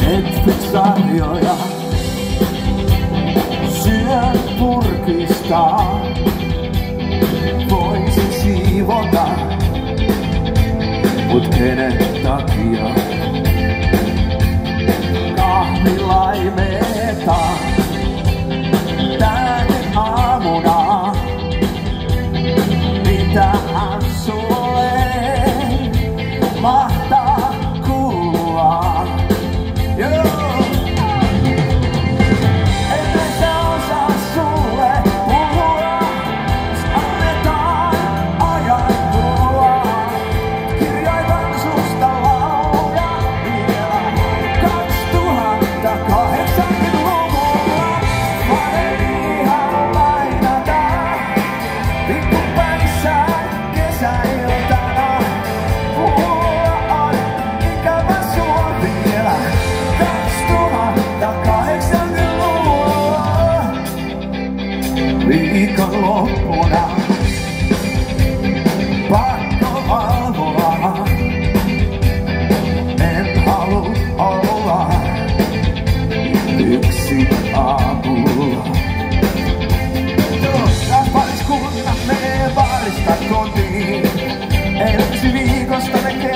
Netflix-sarjoja syö purkistaa. Voisin siivota, mut kenen takia? 뭐 valvona, pakko valvoa. En halua olla yksin aamulla. Tuossa pariskunnan menee baarista kotiin, ensi viikosta me kerrotaan.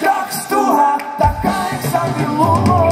kaks tuhat, aga kaheksa küll loomulikult.